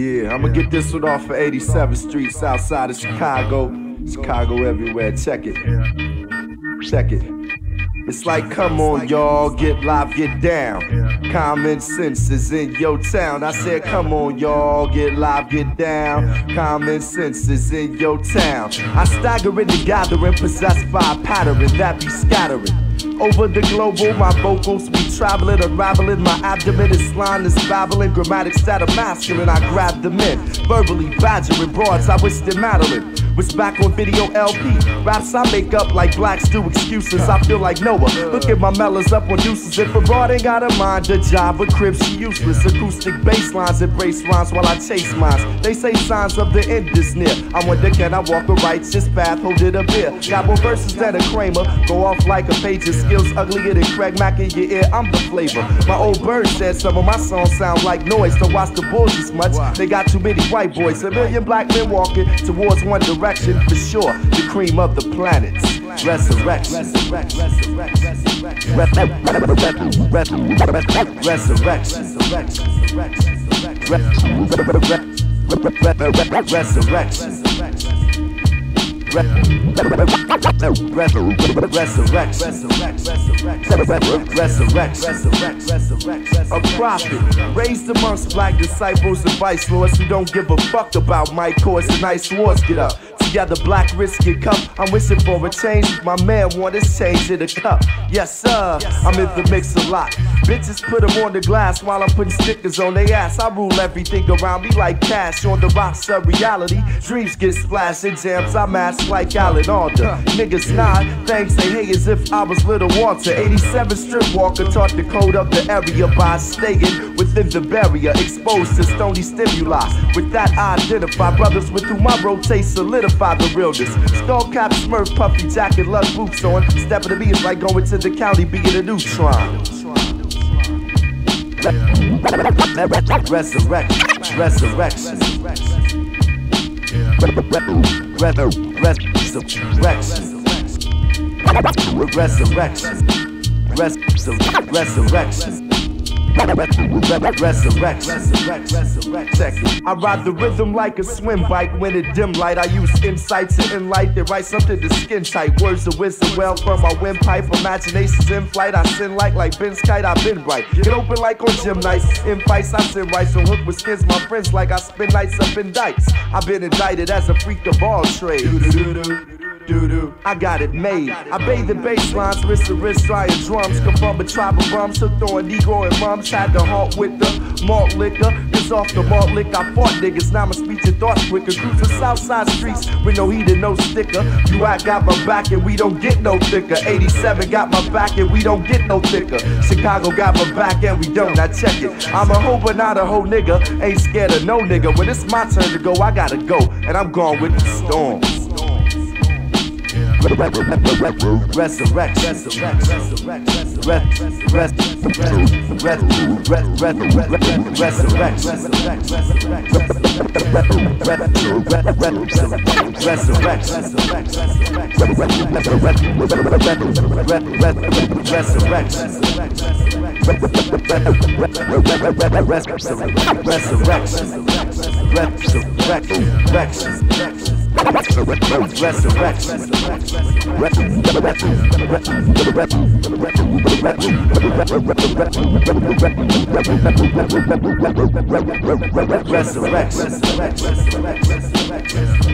Yeah, I'ma get this one off of 87th Street, south side of Chicago. Chicago everywhere. Check it. Check it. It's like, come on, y'all, get live, get down. Common sense is in your town. I said, come on, y'all, get live, get down. Common sense is in your town. I stagger in the gathering, possessed by a pattern that be scattering. Over the global, my vocals be traveling, unraveling. My abdomen is line is babbling. Grammatics that are masculine, I grab them in. Verbally badgering broads, I wish them Madeline was back on video LP. Raps I make up like blacks do excuses. I feel like Noah. Look at my mellows up on deuces. If a broad ain't got a mind, a job, but crib she useless. Acoustic bass lines embrace rhymes while I chase mines. They say signs of the end is near. I wonder can I walk a righteous path, hold it a bit. Got more verses than a Kramer. Go off like a page of skills uglier than Craig Mack in your ear. I'm the flavor. My old bird said some of my songs sound like noise. Don't watch the bulls as much. They got too many white boys. A million black men walking towards one direction for sure. The cream of the planets. Resurrection. Resurrection. A prophet raised amongst black disciples and vice lords who don't give a fuck about my course and nice wars. Get up together, black risky cup. I'm wishing for a change. My man want his change in a cup. Yes, sir. I'm in the mix a lot. Bitches put them on the glass while I'm putting stickers on their ass. I rule everything around me like cash on the rocks of reality. Dreams get splashed in jams. I mask like Alan Alda. Niggas nod, thanks they hate as if I was Little Walter. 87 strip walker taught the code of the area by staying within the barrier, exposed to stony stimuli. With that, I identify brothers with whom I rotate, solidify the realness. Skull cap, smurf, puffy jacket, lug boots on. Stepping to me is like going to the county, being a neutron. Resurrection, resurrection. Resurrection. Resurrection. Resurrection. Resurrection. I ride the rhythm like a Schwinn bike when it dim light. I use insight to enlight. They write something to skin tight. Words of wisdom well from my windpipe. Imaginations in flight. I sin like like Ben's kite. I've been right. Get open like on gym nights. In fights, I sin right. So hook with skins. My friends like I spend nights up in dikes. I've been indicted as a freak of all trades doo-doo. I got it made. I bathe the bass lines, wrist to wrist, trying drums. Come from a tribal bums, hooked on Negro and mums. Had the heart with the malt liquor. Cause off the malt liquor, I fought niggas. Now my speech and thoughts quicker. Cruise the south side streets with no heat and no sticker. You I got my back and we don't get no thicker. 87 got my back and we don't get no thicker. Chicago got my back and we don't. I check it. I'm a hoe but not a hoe nigga. Ain't scared of no nigga. When it's my turn to go, I gotta go. And I'm going with the storm. Resurrection. Resurrection. Resurrection. Resurrection. Resurrection.